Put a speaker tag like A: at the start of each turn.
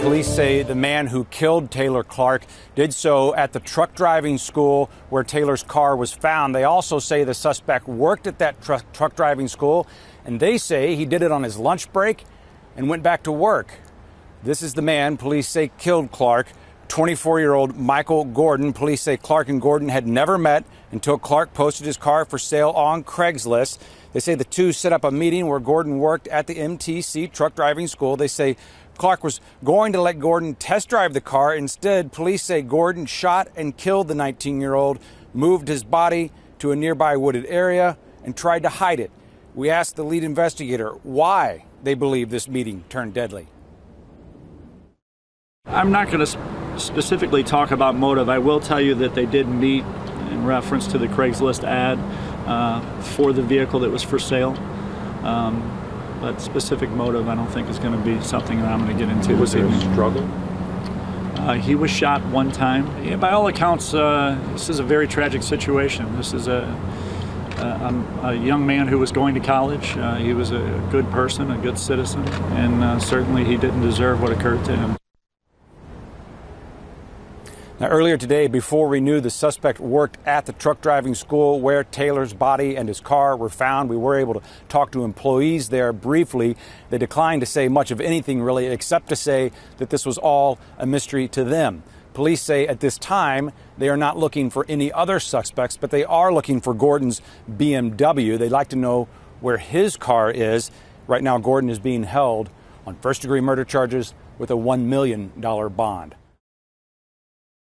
A: Police say the man who killed Taylor Clark did so at the truck driving school where Taylor's car was found. They also say the suspect worked at that tr- truck driving school, and they say he did it on his lunch break and went back to work. This is the man police say killed Clark. 24 year old Michael Gordon. Police say Clark and Gordon had never met until Clark posted his car for sale on Craigslist. They say the two set up a meeting where Gordon worked at the MTC truck driving school. They say Clark was going to let Gordon test drive the car. Instead, police say Gordon shot and killed the 19 year old, moved his body to a nearby wooded area, and tried to hide it. We asked the lead investigator why they believe this meeting turned deadly.
B: I'm not going to specifically talk about motive. I will tell you that they did meet in reference to the Craigslist ad uh, for the vehicle that was for sale. Um, but specific motive, I don't think is going to be something that I'm going to get into.
C: Was it a struggle?
B: Uh, he was shot one time. Yeah, by all accounts, uh, this is a very tragic situation. This is a, a, a young man who was going to college. Uh, he was a good person, a good citizen, and uh, certainly he didn't deserve what occurred to him.
A: Now, earlier today, before we knew the suspect worked at the truck driving school where Taylor's body and his car were found, we were able to talk to employees there briefly. They declined to say much of anything really, except to say that this was all a mystery to them. Police say at this time they are not looking for any other suspects, but they are looking for Gordon's BMW. They'd like to know where his car is. Right now, Gordon is being held on first degree murder charges with a $1 million bond.